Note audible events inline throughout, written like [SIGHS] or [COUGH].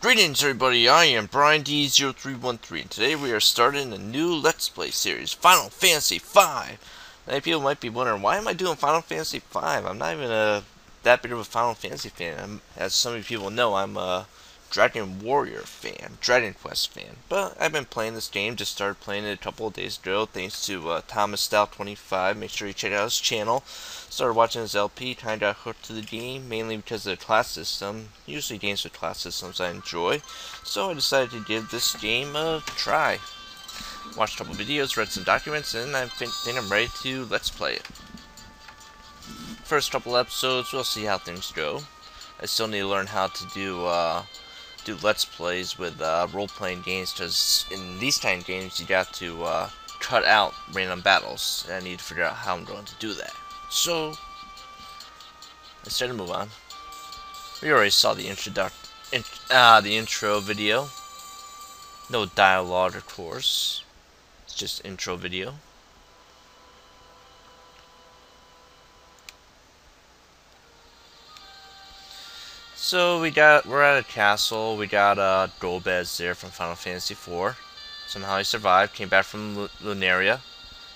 Greetings everybody, I am Brian D0313 and today we are starting a new Let's Play series, Final Fantasy V. Many people might be wondering, why am I doing Final Fantasy V? I'm not even a, that big of a Final Fantasy fan. I'm, as some of you people know, I'm a Dragon Warrior fan, Dragon Quest fan. But I've been playing this game, just started playing it a couple of days ago, thanks to uh, Thomas Style 25 Make sure you check out his channel. Started watching his LP, kinda got hooked to the game, mainly because of the class system. Usually games with class systems I enjoy. So I decided to give this game a try. Watched a couple videos, read some documents, and I think I'm ready to let's play it. First couple episodes, we'll see how things go. I still need to learn how to do uh, do let's plays with uh, role-playing games because in these kind of games you got to uh, cut out random battles and I need to figure out how I'm going to do that. So let's try to move on. We already saw the introduct in uh, the intro video. No dialogue of course. It's just intro video. So we got we're at a castle. We got uh, Golbez there from Final Fantasy IV. Somehow he survived. Came back from L Lunaria,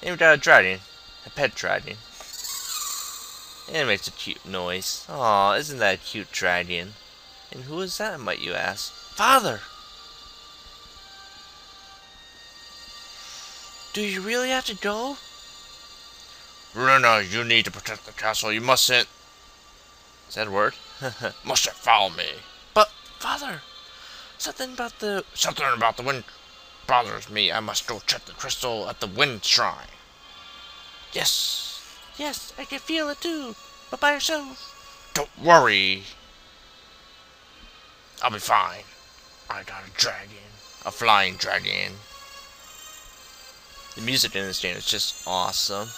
and we got a dragon, a pet dragon. And it makes a cute noise. Aw, isn't that a cute dragon? And who is that, might you ask? Father! Do you really have to go? Luna, you need to protect the castle. You mustn't... Is that a word? [LAUGHS] mustn't follow me. But, Father, something about the... Something about the wind bothers me. I must go check the crystal at the wind shrine. Yes. Yes, I can feel it too. But by yourself. Don't worry. I'll be fine. I got a dragon. A flying dragon. The music in this game is just awesome.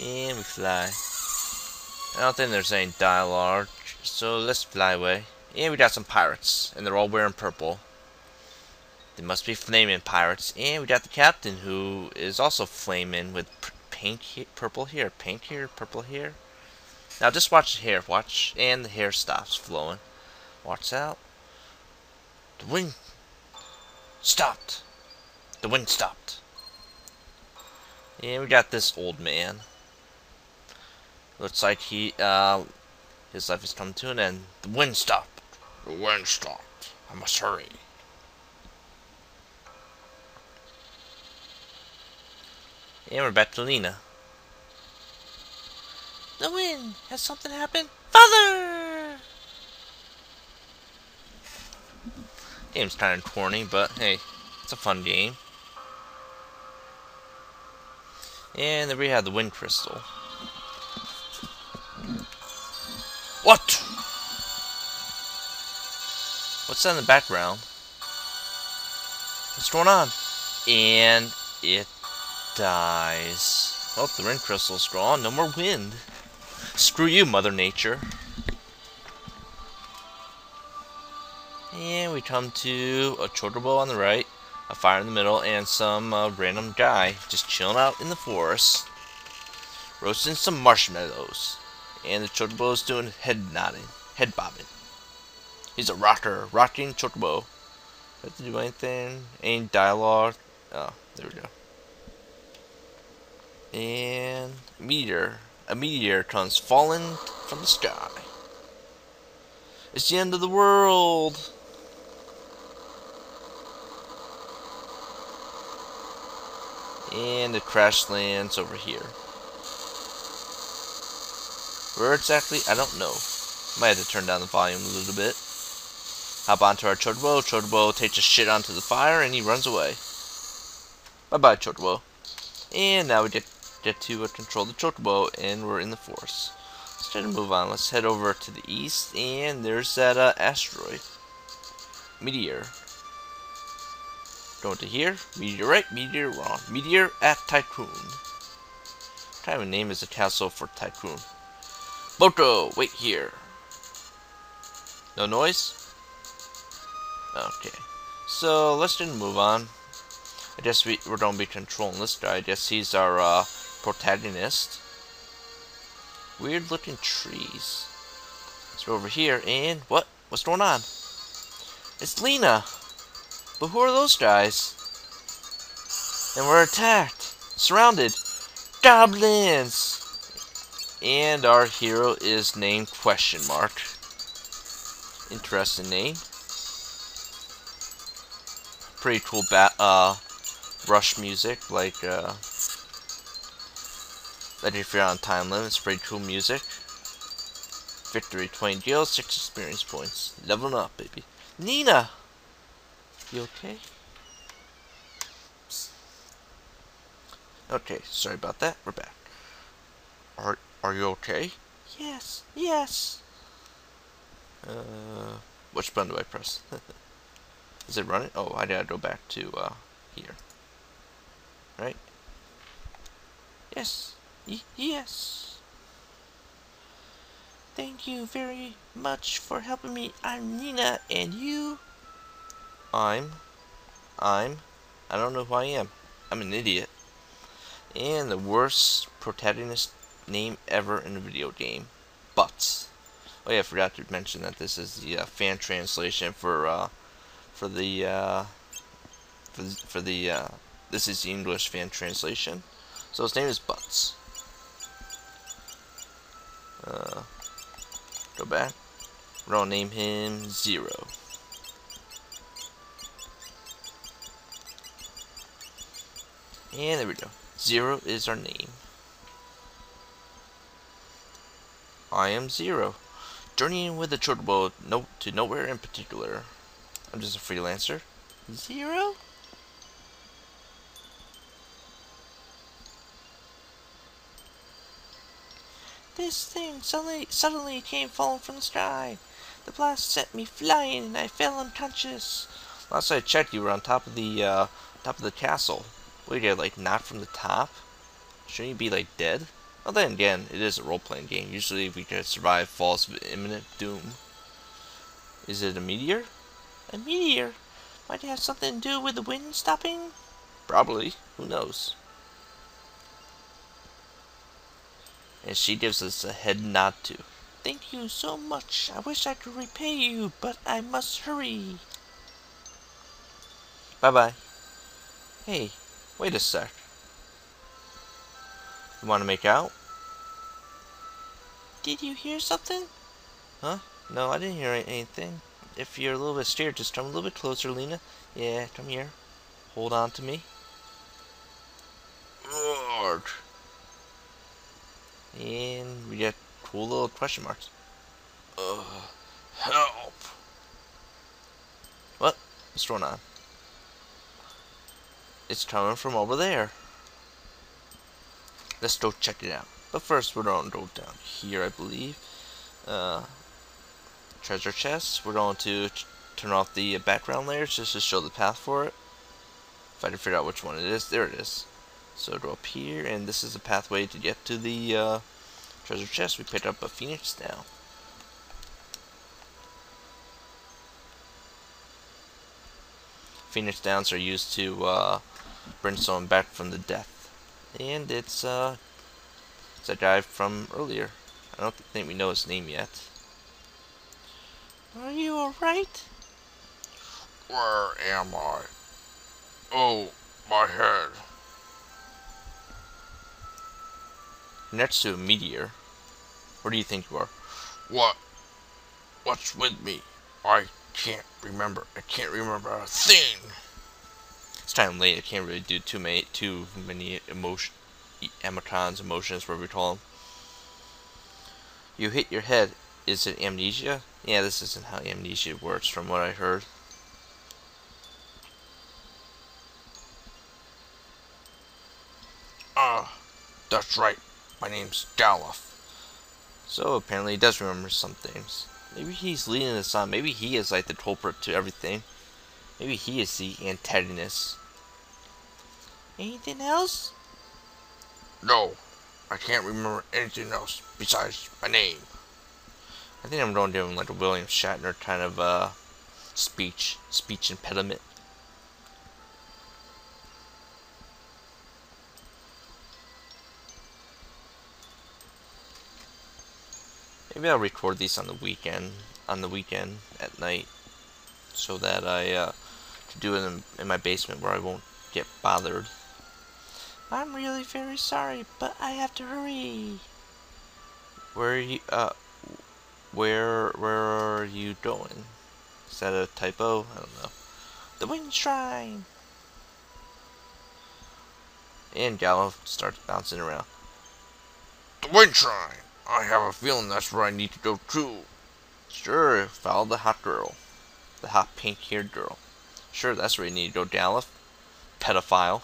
And we fly. I don't think there's any dialogue, so let's fly away. And we got some pirates, and they're all wearing purple. They must be flaming pirates. And we got the captain, who is also flaming with pink, purple here, pink here, purple here. Now just watch the hair, watch, and the hair stops flowing. Watch out. The wind stopped. The wind stopped. And we got this old man. Looks like he, uh, his life has come to an end. The wind stopped. The wind stopped. I must hurry. And we're back to Lenna. The wind! Has something happened? Father! Game's kind of corny, but hey, it's a fun game. And then we have the wind crystal. What? What's that in the background? What's going on? And it dies. Oh, the wind crystal's gone. No more wind. Screw you, Mother Nature. And we come to a chocobo on the right, a fire in the middle, and some uh, random guy just chilling out in the forest, roasting some marshmallows. And the chocobo's doing head nodding, head bobbing. He's a rocker, rocking chocobo. Have to do anything? Any dialogue? Oh, there we go. And a meteor. A meteor comes falling from the sky. It's the end of the world. And it crash lands over here. Where exactly? I don't know. Might have to turn down the volume a little bit. Hop onto our Chocobo. Chocobo takes a shit onto the fire and he runs away. Bye-bye, Chocobo. And now we get, get to uh, control the Chocobo and we're in the forest. Let's try to move on. Let's head over to the east and there's that uh, asteroid. Meteor. Going to here. Meteor right, meteor wrong. Meteor at Tycoon. What kind of name is a castle for Tycoon? Boko, wait here. No noise? Okay. So, let's just move on. I guess we, we're to be controlling this guy. I guess he's our uh, protagonist. Weird looking trees. Let's go over here, and what? What's going on? It's Lenna. But who are those guys? And we're attacked, surrounded, goblins. And our hero is named question mark. Interesting name. Pretty cool bat uh rush music like uh that if you're on time limit, it's pretty cool music. Victory 20 gills, 6 experience points. Leveling up, baby. Nina! You okay? Okay, sorry about that. We're back. Are are you okay? Yes, yes. Uh, which button do I press? [LAUGHS] Is it running? Oh, I gotta go back to uh here. Right? Yes. Y yes. Thank you very much for helping me. I'm Nina, and you? I'm. I'm. I don't know who I am. I'm an idiot. And the worst protagonist name ever in a video game. Butts. Oh yeah, I forgot to mention that this is the uh, fan translation for uh, for the uh, for, for the uh, this is the English fan translation. So his name is Butts. Uh, go back. We're gonna name him Zero. And there we go. Zero is our name. I am Zero. Journeying with the Churchboat no, to nowhere in particular. I'm just a freelancer. Zero? This thing suddenly, suddenly came falling from the sky. The blast sent me flying and I fell unconscious. Last I checked, you were on top of the, uh, top of the castle. Wait, you're like not from the top? Shouldn't you be like dead? Well then again, it is a role-playing game. Usually we can survive falls of imminent doom. Is it a meteor? A meteor? Might it have something to do with the wind stopping? Probably. Who knows? And she gives us a head nod too. Thank you so much. I wish I could repay you, but I must hurry. Bye-bye. Hey, wait a sec. You want to make out? Did you hear something? Huh? No, I didn't hear anything. If you're a little bit scared, just come a little bit closer, Lenna. Yeah, come here. Hold on to me. Lord. And we get cool little question marks. Ugh. Help. What? What's going on? It's coming from over there. Let's go check it out. But first, we're going to go down here, I believe. Uh, treasure chest. We're going to turn off the background layers just to show the path for it. If I can figure out which one it is. There it is. So go up here, and this is the pathway to get to the uh, treasure chest. We picked up a phoenix now. Phoenix downs are used to uh, bring someone back from the death. And it's, uh, it's a guy from earlier. I don't think we know his name yet. Are you alright? Where am I? Oh, my head. Next to a meteor. Where do you think you are? What? What's with me? I can't remember. I can't remember a thing. It's of late. I can't really do too many too many emotion, emoticons, emotions, whatever we call them. You hit your head. Is it amnesia? Yeah, this isn't how amnesia works, from what I heard. Ah, that's right. My name's Galuf. So apparently he does remember some things. Maybe he's leading us on. Maybe he is like the culprit to everything. Maybe he is the antagonist. Anything else? No, I can't remember anything else besides my name. I think I'm going to do like a William Shatner kind of uh, speech, speech impediment. Maybe Maybe I'll record these on the weekend, on the weekend at night, so that I uh, can do it in, in my basement where I won't get bothered. I'm really very sorry, but I have to hurry. Where are you, uh, where, where are you going? Is that a typo? I don't know. The Wind Shrine! And Gallo starts bouncing around. The Wind Shrine! I have a feeling that's where I need to go too. Sure, follow the hot girl. The hot pink-haired girl. Sure, that's where you need to go, Dalif. Pedophile.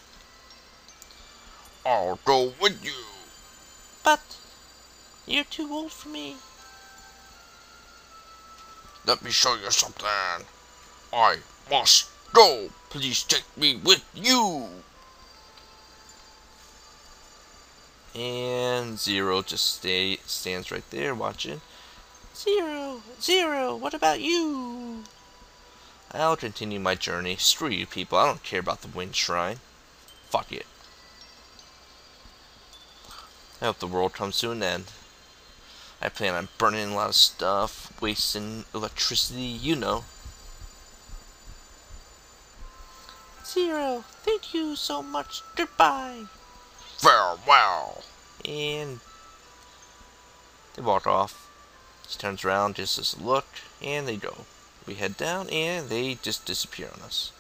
I'll go with you. But, you're too old for me. Let me show you something. I must go. Please take me with you. And Zero just stay stands right there watching. Zero, Zero, what about you? I'll continue my journey. Screw you people, I don't care about the Wind Shrine. Fuck it. I hope the world comes to an end. I plan on burning a lot of stuff, wasting electricity, you know. Zero, thank you so much. Goodbye. Farewell. And they walk off. She turns around just as a look, and they go. We head down, and they just disappear on us.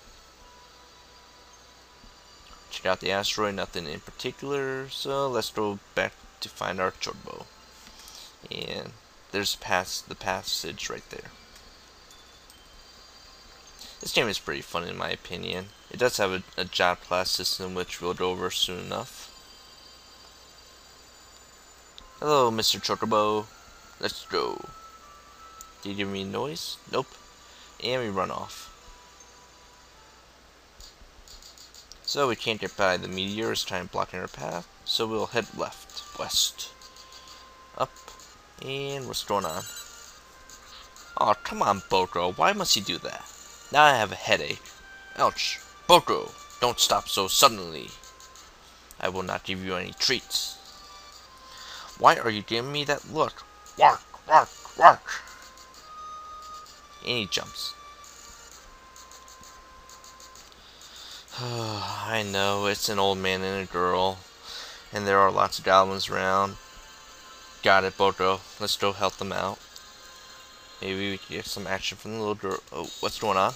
Check out the asteroid, nothing in particular, so let's go back to find our chocobo. And there's pass the passage right there. This game is pretty fun in my opinion. It does have a, a job class system which we'll go over soon enough. Hello, Mr. Chocobo. Let's go. Did you give me noise? Nope. And we run off. So we can't get by the meteor, it's time blocking our path. So we'll head left, west, up, and what's going on? Oh, come on, Boko. Why must you do that? Now I have a headache. Ouch. Boko, don't stop so suddenly. I will not give you any treats. Why are you giving me that look? Walk, walk, walk. And he jumps. [SIGHS] I know, it's an old man and a girl. And there are lots of goblins around. Got it, Boko. Let's go help them out. Maybe we can get some action from the little girl. Oh, what's going on?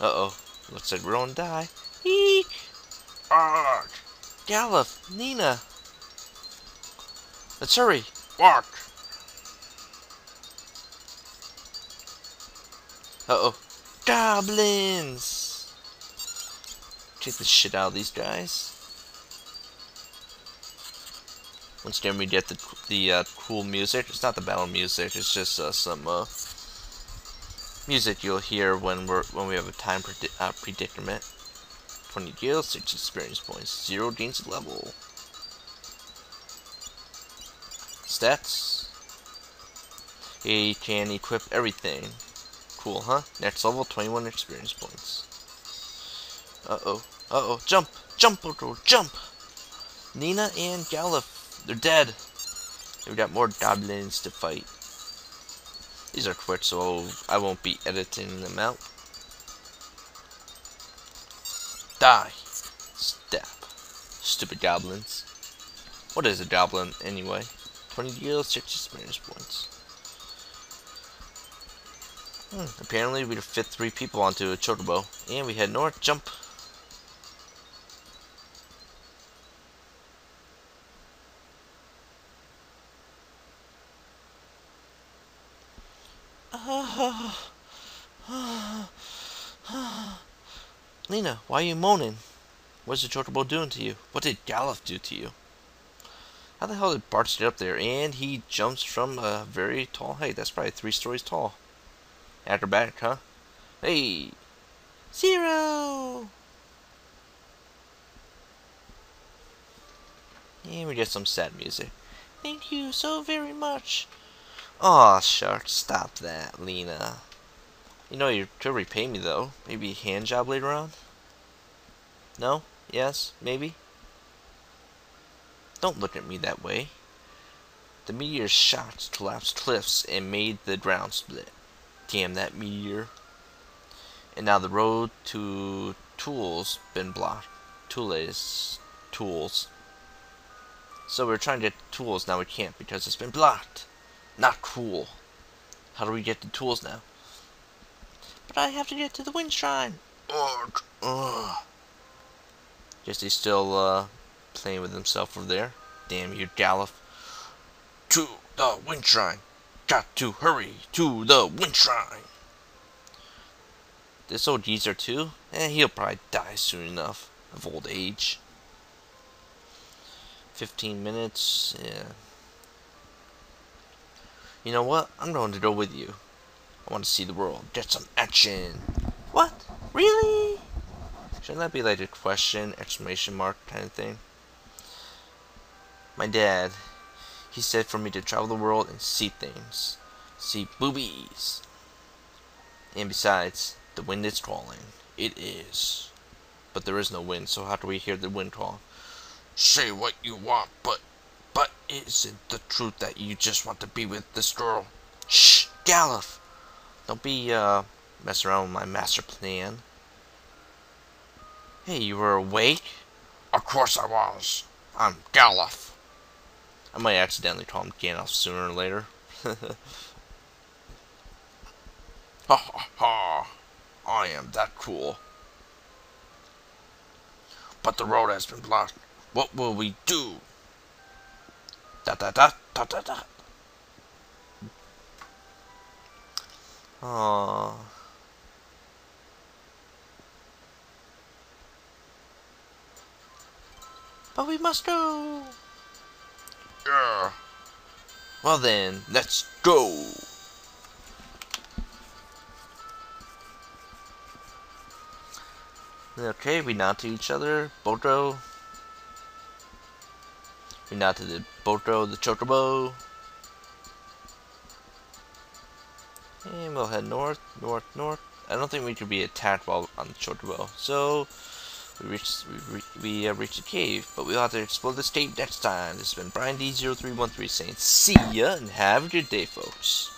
Uh-oh. Looks like we're gonna die. Eek! Arg. Galuf! Nina! Let's hurry! Walk. Uh-oh. Goblins! Take the shit out of these guys. Once again, we get the the uh, cool music. It's not the battle music. It's just uh, some uh, music you'll hear when we're when we have a time predi uh, predicament. 20 gil, 6 experience points, 0 gains level. Stats. He can equip everything. Cool, huh? Next level, 21 experience points. Uh-oh. Uh-oh. Jump! Jump, Boko! Jump! Nina and Galuf. They're dead. We've got more goblins to fight. These are quick, so I won't be editing them out. Die. Step. Stupid goblins. What is a goblin, anyway? 20 deals, 6 experience points. Hmm, apparently we'd fit three people onto a chocobo. And we head north, jump. [SIGHS] Lenna, why are you moaning? What's the chocobo doing to you? What did Galuf do to you? How the hell did Bart get up there? And he jumps from a very tall height. That's probably three stories tall. Acrobatic, huh? Hey! Zero! And we get some sad music. Thank you so very much. Aw, oh, shucks, stop that, Lenna. You know, you could repay me, though. Maybe a hand job later on? No? Yes? Maybe? Don't look at me that way. The meteor shot collapsed cliffs and made the ground split. Damn that meteor. And now the road to tools been blocked. Tools. Tools. So we're trying to get tools, now we can't because it's been blocked. Not cool. How do we get the tools now? But I have to get to the wind shrine. Ugh. Ugh. Guess he's still uh, playing with himself over there. Damn you, Galuf. To the wind shrine. Got to hurry to the wind shrine. This old geezer too? Eh, he'll probably die soon enough of old age. 15 minutes, yeah. You know what? I'm going to go with you. I want to see the world. Get some action. What? Really? Shouldn't that be like a question, exclamation mark kind of thing? My dad, he said for me to travel the world and see things. See boobies. And besides, the wind is calling. It is. But there is no wind, so how do we hear the wind call? Say what you want, but but isn't the truth that you just want to be with this girl? Shh, Galuf! Don't be uh messing around with my master plan. Hey, you were awake? Of course I was. I'm Galuf. I might accidentally call him Gandalf sooner or later. [LAUGHS] Ha ha ha. I am that cool. But the road has been blocked. What will we do? Da da da da da da. Aww. But we must go. Yeah. Well then, let's go. Okay, we nod to each other. Boko. We nod to the Boko, the Chocobo. And we'll head north, north, north. I don't think we could be attacked while on the Chocobo. So, we reached, we, we uh, reach the cave, but we'll have to explore this cave next time. This has been Brian D0313 saying see ya and have a good day, folks.